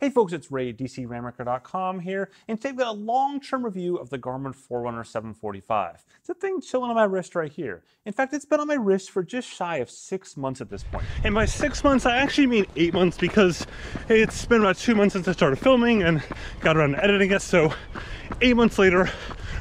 Hey folks, it's Ray, DCRainmaker.com here, and today we've got a long-term review of the Garmin Forerunner 745. It's a thing chilling on my wrist right here. In fact, it's been on my wrist for just shy of six months at this point. And by six months, I actually mean eight months because it's been about two months since I started filming and got around to editing it, so eight months later,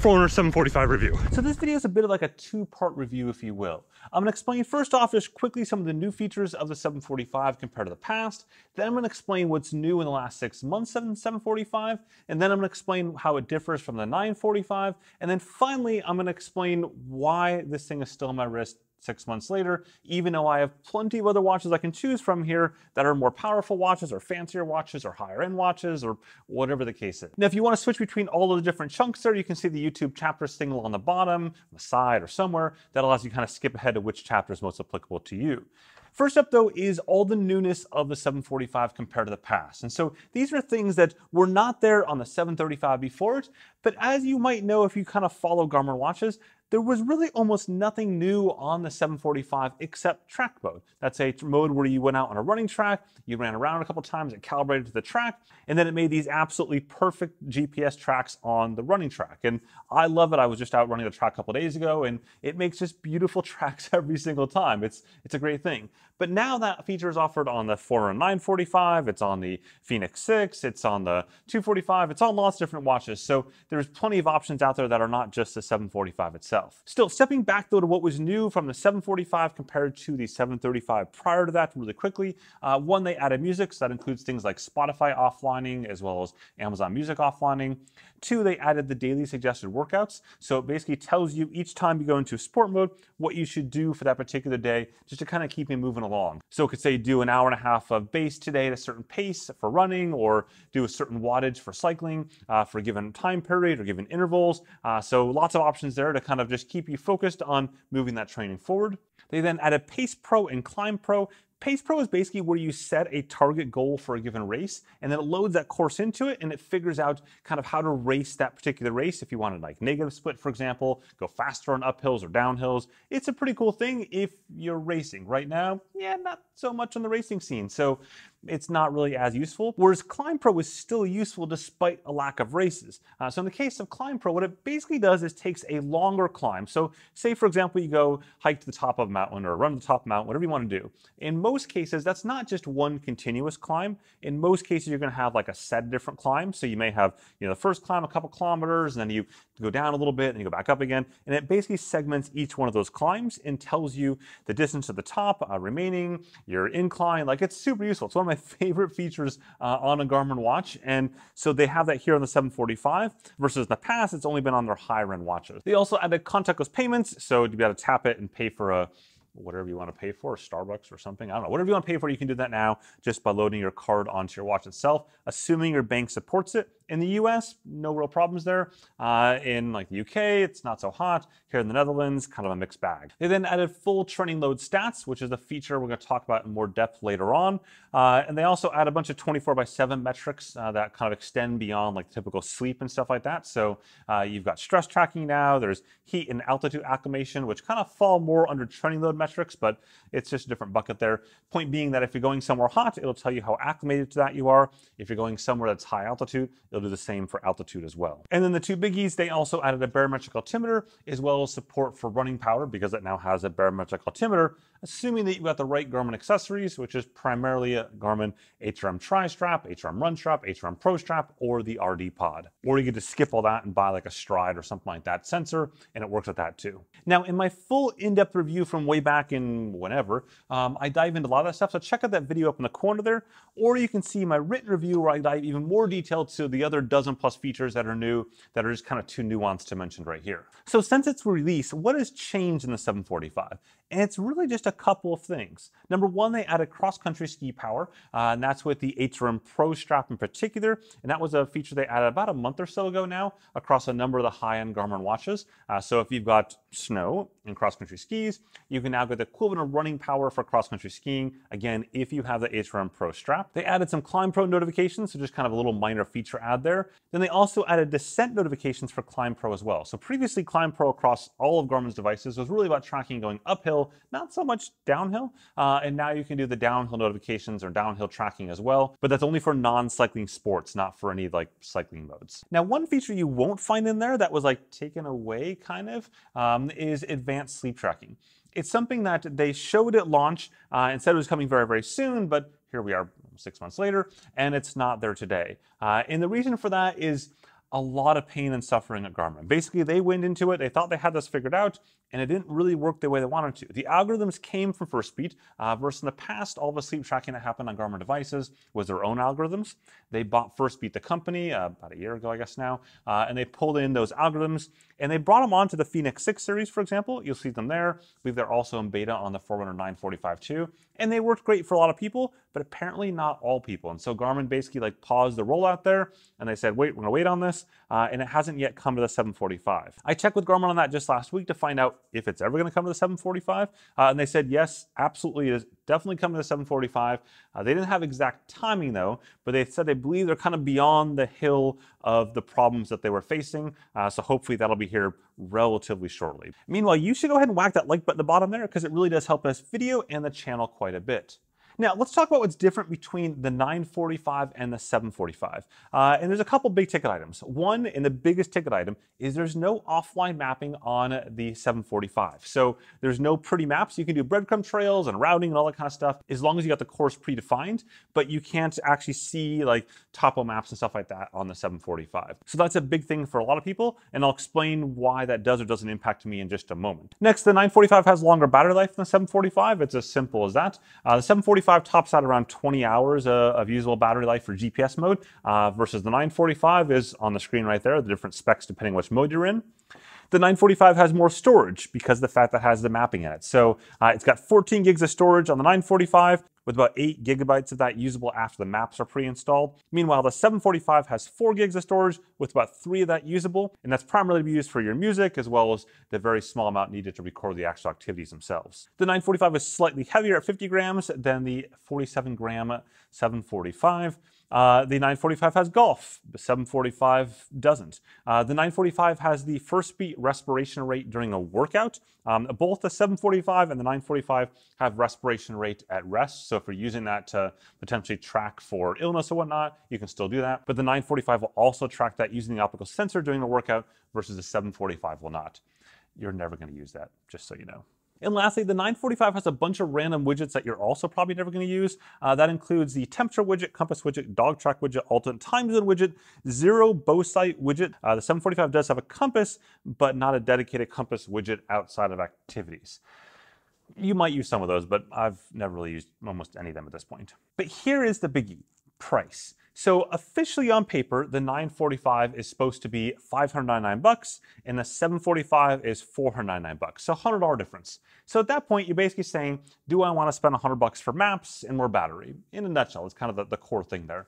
Forerunner 745 review. So this video is a bit of like a two-part review, if you will. I'm gonna explain first off just quickly some of the new features of the 745 compared to the past. Then I'm gonna explain what's new in the last six months of the 745. And then I'm gonna explain how it differs from the 945. And then finally, I'm gonna explain why this thing is still on my wrist six months later, even though I have plenty of other watches I can choose from here that are more powerful watches or fancier watches or higher end watches or whatever the case is. Now, if you want to switch between all of the different chunks there, you can see the YouTube chapters thing along the bottom, on the side or somewhere that allows you kind of skip ahead to which chapter is most applicable to you. First up though is all the newness of the 745 compared to the past. And so these are things that were not there on the 735 before it, but as you might know if you kind of follow Garmin watches, there was really almost nothing new on the 745 except track mode. That's a mode where you went out on a running track, you ran around a couple times, it calibrated to the track, and then it made these absolutely perfect GPS tracks on the running track. And I love it. I was just out running the track a couple days ago, and it makes just beautiful tracks every single time. It's, it's a great thing. But now that feature is offered on the Forerunner 945, it's on the Fenix 6, it's on the 245, it's on lots of different watches. So there's plenty of options out there that are not just the 745 itself. Still, stepping back though to what was new from the 745 compared to the 735 prior to that really quickly, uh, one, they added music, so that includes things like Spotify offlining as well as Amazon Music offlining. Two, they added the daily suggested workouts. So it basically tells you each time you go into sport mode what you should do for that particular day just to kind of keep you moving along. So it could say do an hour and a half of base today at a certain pace for running or do a certain wattage for cycling uh, for a given time period or given intervals. Uh, so lots of options there to kind of just keep you focused on moving that training forward. They then added Pace Pro and Climb Pro Pace Pro is basically where you set a target goal for a given race, and then it loads that course into it, and it figures out kind of how to race that particular race. If you wanted like negative split, for example, go faster on uphills or downhills, it's a pretty cool thing if you're racing. Right now, yeah, not so much on the racing scene. So it's not really as useful. Whereas Climb Pro is still useful despite a lack of races. Uh, so in the case of Climb Pro, what it basically does is takes a longer climb. So say, for example, you go hike to the top of a mountain or run to the top of a mountain, whatever you want to do. In most cases, that's not just one continuous climb. In most cases, you're going to have like a set of different climbs. So you may have, you know, the first climb a couple kilometers, and then you go down a little bit, and you go back up again. And it basically segments each one of those climbs and tells you the distance to the top uh, remaining, your incline. Like it's super useful. It's one of my favorite features uh, on a Garmin watch. And so they have that here on the 745 versus the past, it's only been on their higher end watches. They also added contactless payments. So you'd be able to tap it and pay for a whatever you want to pay for, Starbucks or something. I don't know. Whatever you want to pay for, you can do that now just by loading your card onto your watch itself, assuming your bank supports it. In the US, no real problems there. Uh, in like the UK, it's not so hot. Here in the Netherlands, kind of a mixed bag. They then added full training load stats, which is a feature we're going to talk about in more depth later on. Uh, and they also add a bunch of 24 by 7 metrics uh, that kind of extend beyond like typical sleep and stuff like that. So uh, you've got stress tracking now. There's heat and altitude acclimation, which kind of fall more under training load metrics, but it's just a different bucket there. Point being that if you're going somewhere hot, it'll tell you how acclimated to that you are. If you're going somewhere that's high altitude, it'll They'll do the same for altitude as well. And then the two biggies, they also added a barometric altimeter as well as support for running power because it now has a barometric altimeter, assuming that you've got the right Garmin accessories, which is primarily a Garmin HRM Tri-Strap, HRM Run Strap, HRM Pro Strap, or the RD Pod. Or you get just skip all that and buy like a Stryd or something like that sensor, and it works with that too. Now, in my full in-depth review from way back in whenever, um, I dive into a lot of that stuff, so check out that video up in the corner there, or you can see my written review where I dive even more detailed to the other dozen plus features that are new that are just kind of too nuanced to mention right here. So since its release, what has changed in the 745? And it's really just a couple of things. Number one, they added cross-country ski power, uh, and that's with the HRM Pro strap in particular. And that was a feature they added about a month or so ago now across a number of the high-end Garmin watches. Uh, so if you've got snow in cross-country skis. You can now get the equivalent of running power for cross-country skiing, again, if you have the HRM Pro strap. They added some Climb Pro notifications, so just kind of a little minor feature add there. Then they also added descent notifications for Climb Pro as well. So previously Climb Pro across all of Garmin's devices was really about tracking going uphill, not so much downhill. Uh, and now you can do the downhill notifications or downhill tracking as well, but that's only for non-cycling sports, not for any like cycling modes. Now, one feature you won't find in there that was like taken away kind of um, is advanced sleep tracking. It's something that they showed at launch uh, and said it was coming very, very soon, but here we are six months later, and it's not there today. Uh, and the reason for that is a lot of pain and suffering at Garmin. Basically, they went into it, they thought they had this figured out, and it didn't really work the way they wanted to. The algorithms came from Firstbeat, uh, versus in the past, all the sleep tracking that happened on Garmin devices was their own algorithms. They bought Firstbeat, the company, uh, about a year ago, I guess now, uh, and they pulled in those algorithms, and they brought them onto the Fenix 6 series, for example. You'll see them there. I believe they're also in beta on the Forerunner 945 too, and they worked great for a lot of people, but apparently not all people. And so Garmin basically like paused the rollout there, and they said, wait, we're gonna wait on this, uh, and it hasn't yet come to the 745. I checked with Garmin on that just last week to find out if it's ever to come to the 745. Uh, and they said, yes, absolutely, it is definitely coming to the 745. Uh, they didn't have exact timing though, but they said they believe they're kind of beyond the hill of the problems that they were facing. Uh, so hopefully that'll be here relatively shortly. Meanwhile, you should go ahead and whack that like button at the bottom there because it really does help us video and the channel quite a bit. Now, let's talk about what's different between the 945 and the 745. Uh, and there's a couple big ticket items. One, and the biggest ticket item, is there's no offline mapping on the 745. So there's no pretty maps. You can do breadcrumb trails and routing and all that kind of stuff as long as you got the course predefined, but you can't actually see like topo maps and stuff like that on the 745. So that's a big thing for a lot of people, and I'll explain why that does or doesn't impact me in just a moment. Next, the 945 has longer battery life than the 745. It's as simple as that. Uh, the 745 tops out around 20 hours uh, of usable battery life for GPS mode uh, versus the 945 is on the screen right there, the different specs depending which mode you're in. The 945 has more storage because the fact that has the mapping in it. So uh, it's got 14 gigs of storage on the 945 with about 8 gigabytes of that usable after the maps are pre-installed. Meanwhile, the 745 has 4 gigs of storage with about 3 of that usable, and that's primarily to be used for your music as well as the very small amount needed to record the actual activities themselves. The 945 is slightly heavier at 50 grams than the 47 gram 745. Uh, the 945 has golf, the 745 doesn't. Uh, the 945 has the Firstbeat respiration rate during a workout. Um, both the 745 and the 945 have respiration rate at rest. So if you're using that to potentially track for illness or whatnot, you can still do that. But the 945 will also track that using the optical sensor during the workout versus the 745 will not. You're never going to use that, just so you know. And lastly, the 945 has a bunch of random widgets that you're also probably never going to use. Uh, that includes the temperature widget, compass widget, dog track widget, alternate time zone widget, zero bow sight widget. Uh, the 745 does have a compass, but not a dedicated compass widget outside of activities. You might use some of those, but I've never really used almost any of them at this point. But here is the biggie, price. So officially on paper, the 945 is supposed to be 599 bucks, and the 745 is 499 bucks. So $100 difference. So at that point, you're basically saying, do I want to spend 100 bucks for maps and more battery? In a nutshell, it's kind of the, the core thing there.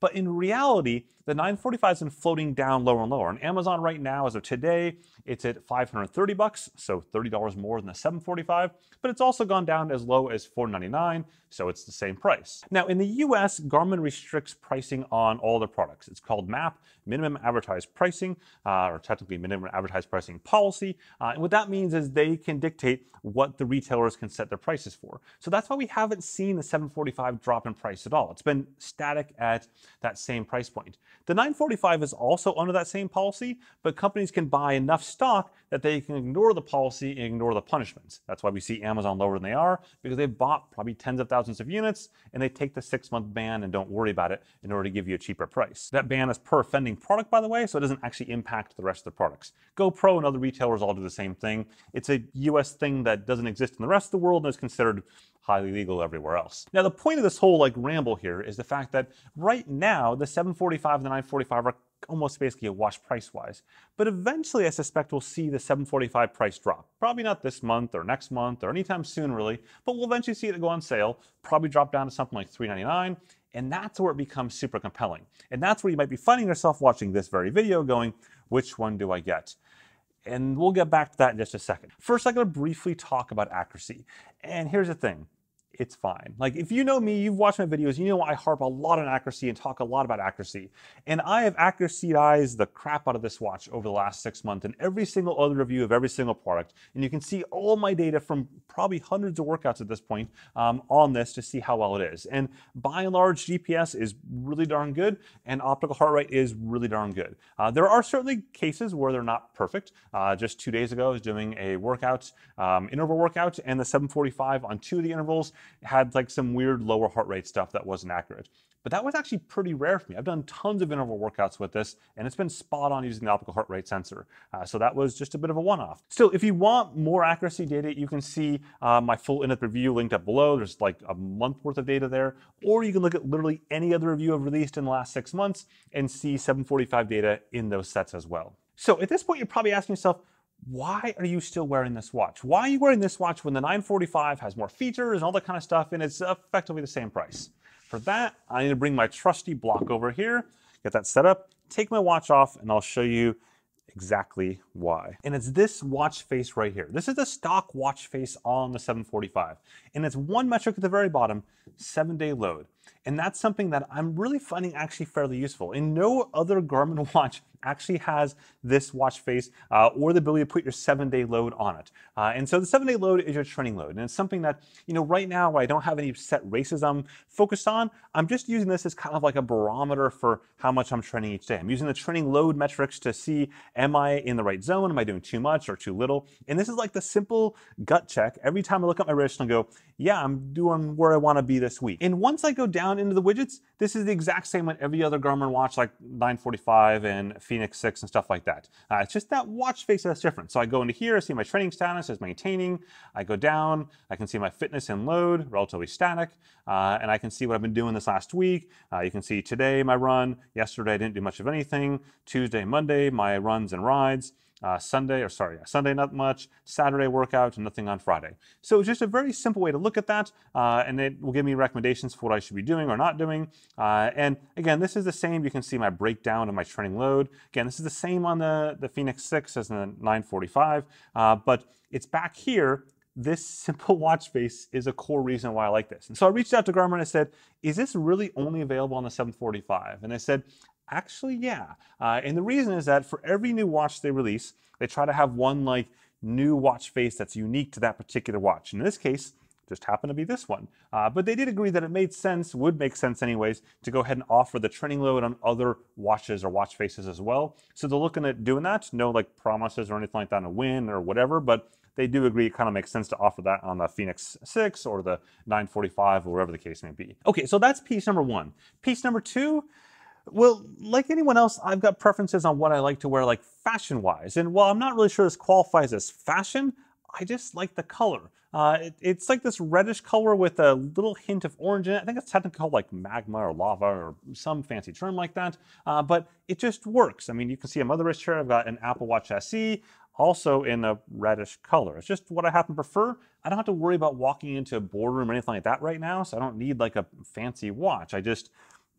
But in reality, the 945 has been floating down lower and lower. On Amazon right now, as of today, it's at 530 bucks, so $30 more than the 745, but it's also gone down as low as 499, so it's the same price. Now, in the US, Garmin restricts pricing on all their products. It's called MAP, minimum advertised pricing, uh, or technically minimum advertised pricing policy. Uh, and what that means is they can dictate what the retailers can set their prices for. So that's why we haven't seen the 745 drop in price at all. It's been static at that same price point. The 945 is also under that same policy, but companies can buy enough stock that they can ignore the policy and ignore the punishments. That's why we see Amazon lower than they are, because they've bought probably tens of thousands of units and they take the six month ban and don't worry about it in order to give you a cheaper price. That ban is per offending product, by the way, so it doesn't actually impact the rest of the products. GoPro and other retailers all do the same thing. It's a US thing that doesn't exist in the rest of the world and is considered highly legal everywhere else. Now, the point of this whole like ramble here is the fact that right now the 745 and the 945 are almost basically a wash price wise. But eventually, I suspect we'll see the 745 price drop. Probably not this month or next month or anytime soon, really, but we'll eventually see it go on sale, probably drop down to something like 399 and that's where it becomes super compelling. And that's where you might be finding yourself watching this very video going, which one do I get? And we'll get back to that in just a second. First, I'm gonna briefly talk about accuracy. And here's the thing it's fine. Like if you know me, you've watched my videos, you know I harp a lot on accuracy and talk a lot about accuracy. And I have accuracyized the crap out of this watch over the last six months in every single other review of every single product. And you can see all my data from probably hundreds of workouts at this point um, on this to see how well it is. And by and large, GPS is really darn good and optical heart rate is really darn good. Uh, there are certainly cases where they're not perfect. Uh, just two days ago, I was doing a workout, um, interval workout, and the 745 on two of the intervals had like some weird lower heart rate stuff that wasn't accurate. But that was actually pretty rare for me. I've done tons of interval workouts with this, and it's been spot on using the optical heart rate sensor. Uh, so that was just a bit of a one-off. Still, if you want more accuracy data, you can see uh, my full in-depth review linked up below. There's like a month worth of data there. Or you can look at literally any other review I've released in the last six months and see 745 data in those sets as well. So at this point, you're probably asking yourself, why are you still wearing this watch? Why are you wearing this watch when the 945 has more features and all that kind of stuff and it's effectively the same price? For that, I need to bring my trusty block over here, get that set up, take my watch off, and I'll show you exactly why. And it's this watch face right here. This is the stock watch face on the 745. And it's one metric at the very bottom, seven day load. And that's something that I'm really finding actually fairly useful. In no other Garmin watch actually has this watch face uh, or the ability to put your seven day load on it. Uh, and so the seven day load is your training load. And it's something that, you know, right now I don't have any set races I'm focused on. I'm just using this as kind of like a barometer for how much I'm training each day. I'm using the training load metrics to see, am I in the right zone? Am I doing too much or too little? And this is like the simple gut check. Every time I look at my wrist and go, yeah, I'm doing where I want to be this week. And once I go down into the widgets, this is the exact same on every other Garmin watch like 945 and Fenix 6 and stuff like that. Uh, it's just that watch face that's different. So I go into here, I see my training status is maintaining. I go down, I can see my fitness and load, relatively static, uh, and I can see what I've been doing this last week. Uh, you can see today my run, yesterday I didn't do much of anything, Tuesday, Monday, my runs and rides. Uh, Sunday, or sorry, Sunday not much, Saturday workout, nothing on Friday. So it's just a very simple way to look at that, uh, and it will give me recommendations for what I should be doing or not doing. Uh, and again, this is the same. You can see my breakdown of my training load. Again, this is the same on the, the Fenix 6 as in the 945, uh, but it's back here this simple watch face is a core reason why I like this. And so I reached out to Garmin and I said, is this really only available on the 745? And they said, Actually, yeah. Uh, and the reason is that for every new watch they release, they try to have one like new watch face that's unique to that particular watch. In this case, just happened to be this one. Uh, but they did agree that it made sense, would make sense anyways, to go ahead and offer the training load on other watches or watch faces as well. So they're looking at doing that. No like promises or anything like that on a win or whatever, but they do agree it kind of makes sense to offer that on the Fenix 6 or the 945 or whatever the case may be. Okay, so that's piece number one. Piece number two, well, like anyone else, I've got preferences on what I like to wear, like fashion wise. And while I'm not really sure this qualifies as fashion, I just like the color. Uh, it, it's like this reddish color with a little hint of orange in it. I think it's technically called like magma or lava or some fancy term like that, uh, but it just works. I mean, you can see a mother wrist here. I've got an Apple Watch SE, also in a reddish color. It's just what I happen to prefer. I don't have to worry about walking into a boardroom or anything like that right now, so I don't need like a fancy watch. I just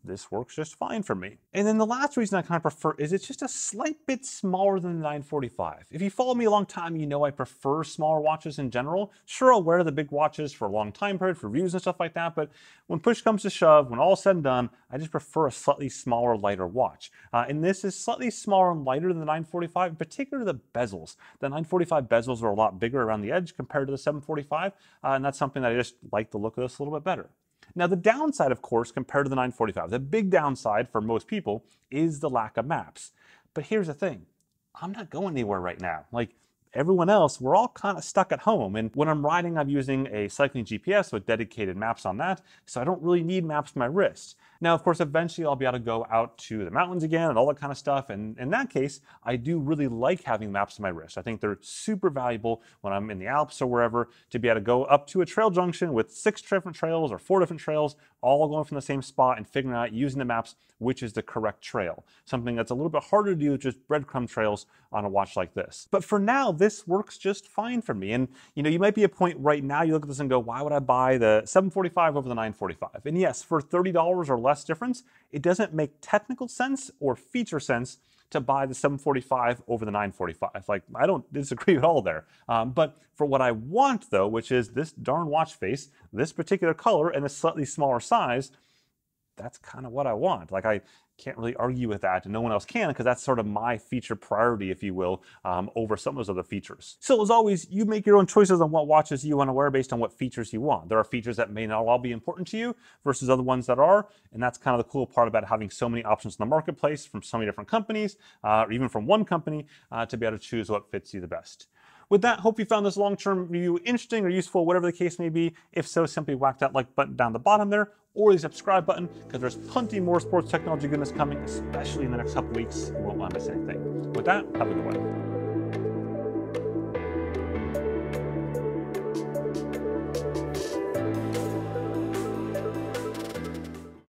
this works just fine for me. And then the last reason I kind of prefer is it's just a slight bit smaller than the 945. If you follow me a long time, you know I prefer smaller watches in general. Sure, I'll wear the big watches for a long time period, for reviews and stuff like that, but when push comes to shove, when all said and done, I just prefer a slightly smaller, lighter watch. Uh, and this is slightly smaller and lighter than the 945, in particular the bezels. The 945 bezels are a lot bigger around the edge compared to the 745, uh, and that's something that I just like the look of this a little bit better. Now the downside, of course, compared to the 945, the big downside for most people is the lack of maps. But here's the thing, I'm not going anywhere right now. Like everyone else, we're all kind of stuck at home. And when I'm riding, I'm using a cycling GPS with dedicated maps on that, so I don't really need maps on my wrist. Now, of course, eventually I'll be able to go out to the mountains again and all that kind of stuff. And in that case, I do really like having maps on my wrist. I think they're super valuable when I'm in the Alps or wherever to be able to go up to a trail junction with six different trails or four different trails, all going from the same spot and figuring out using the maps which is the correct trail. Something that's a little bit harder to do with just breadcrumb trails on a watch like this. But for now, this works just fine for me. And you know, you might be a point right now, you look at this and go, why would I buy the 745 over the 945? And yes, for $30 or less difference, it doesn't make technical sense or feature sense to buy the 745 over the 945. Like, I don't disagree at all there. Um, but for what I want, though, which is this darn watch face, this particular color, and a slightly smaller size, that's kind of what I want. Like I can't really argue with that, and no one else can because that's sort of my feature priority, if you will, um, over some of those other features. So as always, you make your own choices on what watches you want to wear based on what features you want. There are features that may not all be important to you versus other ones that are, and that's kind of the cool part about having so many options in the marketplace from so many different companies, uh, or even from one company, uh, to be able to choose what fits you the best. With that, hope you found this long-term review interesting or useful, whatever the case may be. If so, simply whack that like button down the bottom there, or the subscribe button, because there's plenty more sports technology goodness coming, especially in the next couple weeks. You won't want to miss anything. With that, have a good one.